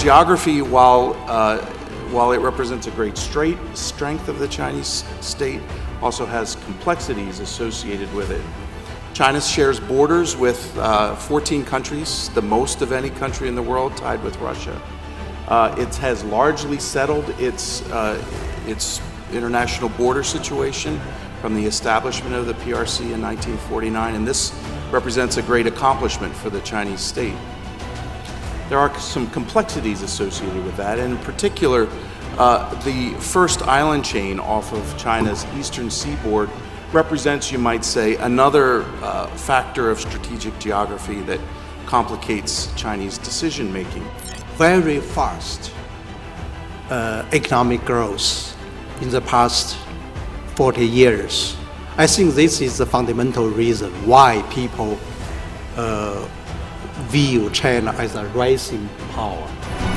geography, while, uh, while it represents a great straight strength of the Chinese state, also has complexities associated with it. China shares borders with uh, 14 countries, the most of any country in the world, tied with Russia. Uh, it has largely settled its, uh, its international border situation from the establishment of the PRC in 1949, and this represents a great accomplishment for the Chinese state. There are some complexities associated with that, and in particular, uh, the first island chain off of China's eastern seaboard represents, you might say, another uh, factor of strategic geography that complicates Chinese decision making. Very fast uh, economic growth in the past 40 years. I think this is the fundamental reason why people uh, view China as a rising power.